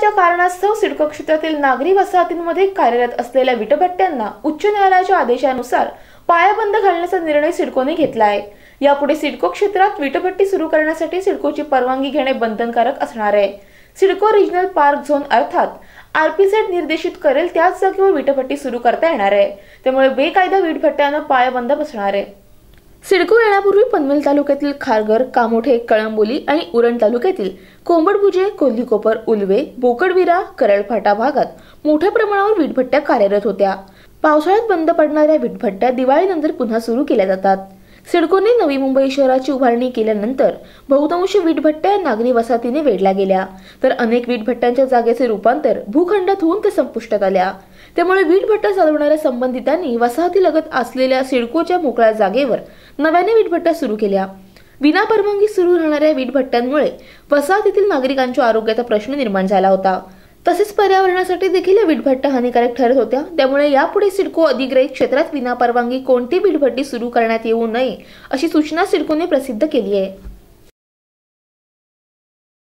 कोरोनाच्या कारणास्तव सिडको क्षेत्रातील नागरी वसाहतींमध्ये कार्यरत असलेल्या विटभट्ट्यांना उच्च न्यायालयाच्या आदेशानुसार पायाबंद घालण्याचा निर्णय सिडकोने घेतला आहे यापुढे सिडको क्षेत्रात विटभट्टी सुरू करण्यासाठी सिडकोची परवानगी घेणे बंधनकारक असणार आहे. सिडको रिजनल पार्क झोन अर्थात आरपीझेड निर्देशित करेल त्याच जागेवर विटभट्टी सुरू करता येणार आहे. त्यामुळे बेकायदा विटभट्ट्यांना पायाबंद बसणार आहे. सिडको येण्यापूर्वी पनवेल तालुक्यातील खारघर कामोठे कळंबोली आणि उरण तालुक्यातील कोंबडभुजे कोल्हीकोपर उलवे बोकडविरा करळफाटा भागात मोठ्या प्रमाणावर वीटभट्ट्या कार्यरत होत्या. पावसाळ्यात बंद पडणाऱ्या वीटभट्ट्या दिवाळीनंतर पुन्हा सुरू केल्या जातात. सिडकोने नवी मुंबई शहराची उभारणी केल्यानंतर बहुतांश वीटभट्ट्या नागरी वसाहतीने वेढल्या गेल्या. तर अनेक वीटभट्ट्यांच्या जागेचे रूपांतर भूखंडात होऊन ते संपुष्टात आल्या. त्यामुळे वीटभट्ट्या चालवणाऱ्या संबंधितांनी वसाहतीलगत असलेल्या सिडकोच्या मोकळ्या जागेवर नव्याने वीटभट्ट्या सुरू केल्या. विना परवानगी सुरू राहणाऱ्या वीटभट्ट्यांमुळे वसाहतीतील नागरिकांच्या आरोग्याचा प्रश्न निर्माण झाला होता. तसेच पर्यावरणासाठी देखील या वीटभट्ट्या हानिकारक ठरत होत्या. त्यामुळे यापुढे सिडको अधिग्रहित क्षेत्रात विना परवानगी कोणती वीटभट्टी सुरू करण्यात येऊ नये अशी सूचना सिडकोने प्रसिद्ध केली आहे.